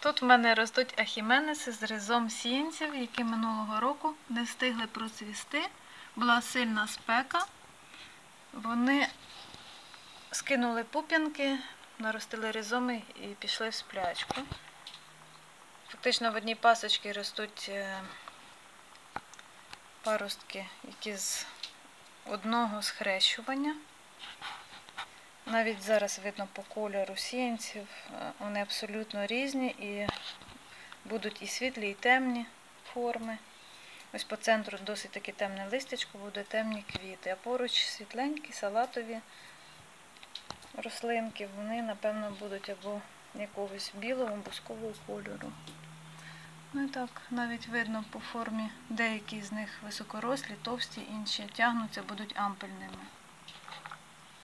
Тут в мене ростуть ахіменеси з ризом сіянців, які минулого року не встигли процвісти. Була сильна спека. Вони скинули пуп'янки, наростили ризоми і пішли в сплячку. Фактично в одній пасочці ростуть е, паростки, які з одного схрещування. Навіть зараз видно по кольору сіянців, е, вони абсолютно різні і будуть і світлі, і темні форми. Ось по центру досить таки темне листячко, буде темні квіти, а поруч світленькі, салатові рослинки, вони, напевно, будуть або якогось білого, бускового кольору. Ну і так, навіть видно по формі, деякі з них високорослі, товсті, інші тягнуться, будуть ампельними.